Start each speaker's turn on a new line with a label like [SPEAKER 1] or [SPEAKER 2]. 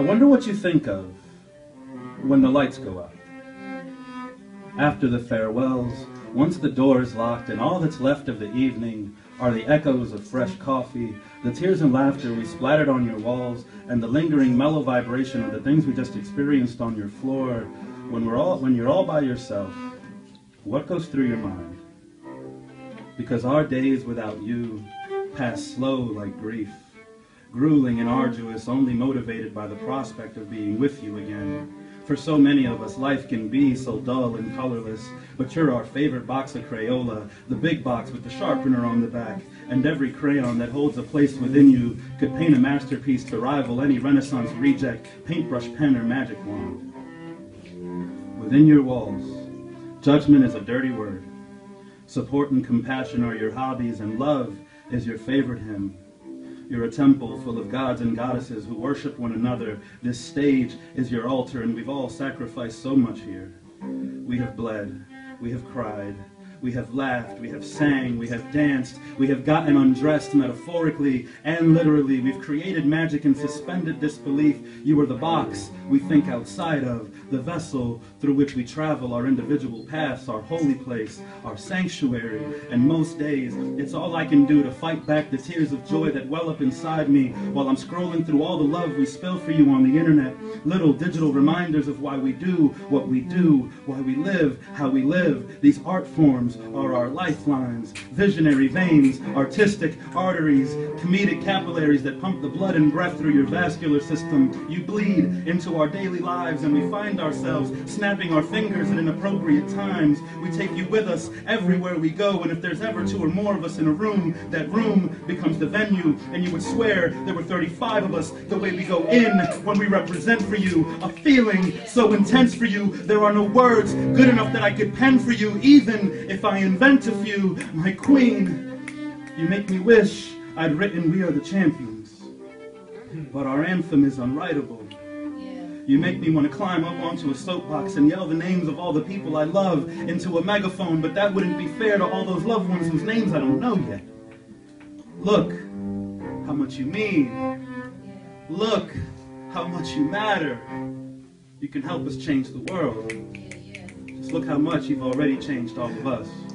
[SPEAKER 1] wonder what you think of when the lights go out. After the farewells, once the door is locked and all that's left of the evening are the echoes of fresh coffee, the tears and laughter we splattered on your walls, and the lingering mellow vibration of the things we just experienced on your floor, when we're all when you're all by yourself, what goes through your mind? Because our days without you pass slow like grief, grueling and arduous, only motivated by the prospect of being with you again. For so many of us, life can be so dull and colorless, but you're our favorite box of Crayola, the big box with the sharpener on the back, and every crayon that holds a place within you could paint a masterpiece to rival any Renaissance reject, paintbrush pen, or magic wand. Within your walls, judgment is a dirty word. Support and compassion are your hobbies, and love is your favorite hymn. You're a temple full of gods and goddesses who worship one another. This stage is your altar, and we've all sacrificed so much here. We have bled, we have cried, we have laughed, we have sang, we have danced, we have gotten undressed metaphorically and literally. We've created magic and suspended disbelief. You are the box we think outside of, the vessel through which we travel our individual paths, our holy place, our sanctuary. And most days, it's all I can do to fight back the tears of joy that well up inside me while I'm scrolling through all the love we spill for you on the internet. Little digital reminders of why we do what we do, why we live how we live. These art forms are our lifelines, visionary veins, artistic arteries, comedic capillaries that pump the blood and breath through your vascular system. You bleed into our daily lives and we find ourselves snapping our fingers at inappropriate times. We take you with us everywhere we go, and if there's ever two or more of us in a room, that room becomes the venue, and you would swear there were 35 of us the way we go in when we represent for you a feeling so intense for you. There are no words good enough that I could pen for you, even if I invent a few. My queen, you make me wish I'd written We Are the Champions. But our anthem is unwritable. You make me want to climb up onto a soapbox and yell the names of all the people I love into a megaphone, but that wouldn't be fair to all those loved ones whose names I don't know yet. Look how much you mean. Look how much you matter. You can help us change the world. Look how much you've already changed all of us.